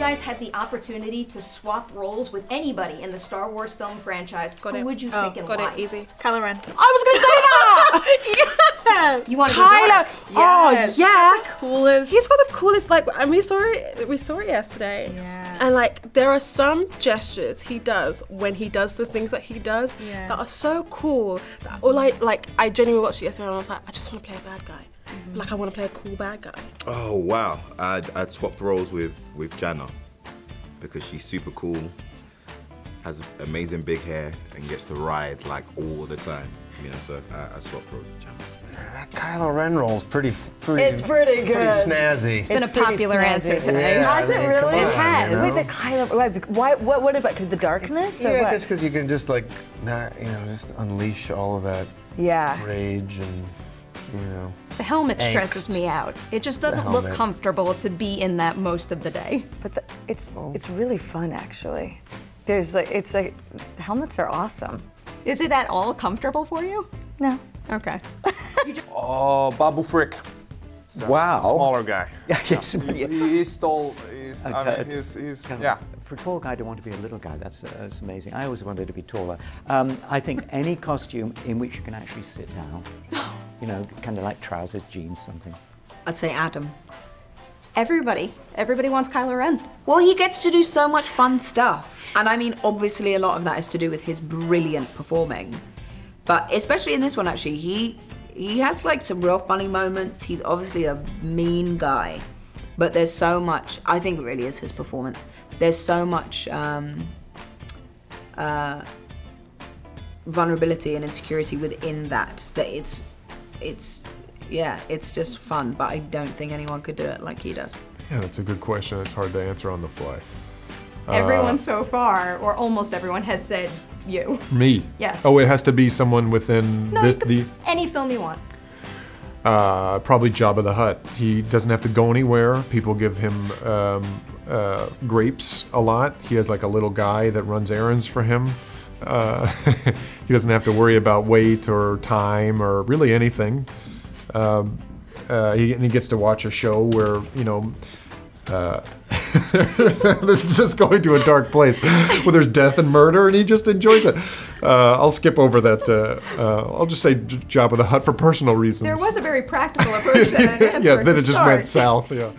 guys had the opportunity to swap roles with anybody in the Star Wars film franchise, Got who it. would you oh, pick and got why? it. Easy. Kylo Ren. I was gonna say that. Yes. You wanna go Kylo? dark? Oh Yes. yeah. Coolest. He's got the coolest. Like, and we saw it. We saw it yesterday. Yeah. And like, there are some gestures he does when he does the things that he does Yeah. that are so cool. That, or like, like I genuinely watched it yesterday and I was like, I just want to play a bad guy. Mm-hmm. Like, I want to play a cool bad guy. Oh wow, I'd, I'd swap roles with with Jannah because she's super cool, has amazing big hair, and gets to ride like all the time. You know, so I, I swap roles with Jannah. That Kylo Ren roll's pretty, pretty. It's pretty good. snazzy. It's been a popular snazzy. answer today. Yeah, Has I it really? come It on, has. you know? With the Kylo, why, why, what, what about, because the darkness? Or Yeah, what? just because you can just like not, you know, just unleash all of that yeah. rage and, you know. The helmet stresses me out. It just doesn't look comfortable to be in that most of the day. But the, it's it's really fun actually. There's like it's like helmets are awesome. Is it at all comfortable for you? No. Okay. Oh, Babu Frick. So, Wow. Smaller guy. yes. He, he's tall. He's, I mean, he's, he's Kind of- yeah. For a tall guy to want to be a little guy, that's, uh, that's amazing. I always wanted to be taller. Um, I think any costume in which you can actually sit down, you know, kind of like trousers, jeans, something. I'd say Adam. Everybody, everybody wants Kylo Ren. Well, he gets to do so much fun stuff. And I mean, obviously, a lot of that is to do with his brilliant performing. But especially in this one, actually, he he has like some real funny moments. He's obviously a mean guy, but there's so much. I think it really is his performance. There's so much um, uh, vulnerability and insecurity within that that it's it's yeah, it's just fun. But I don't think anyone could do it like he does. Yeah, that's a good question. It's hard to answer on the fly. Everyone so far, or almost everyone, has said you. Me? Yes. Oh, it has to be someone within No, this, the any film you want. uh, probably Jabba the Hutt. He doesn't have to go anywhere. People give him um, uh, grapes a lot. He has like a little guy that runs errands for him. Uh, he doesn't have to worry about weight or time or really anything. Um, uh, he, and he gets to watch a show where you know. Uh, this is just going to a dark place where there's death and murder, and he just enjoys it. Uh, I'll skip over that. Uh, uh, I'll just say J- Jabba the Hutt for personal reasons. There was a very practical approach to that answer. yeah, then it just went south. Yeah.